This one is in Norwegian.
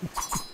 Ugh.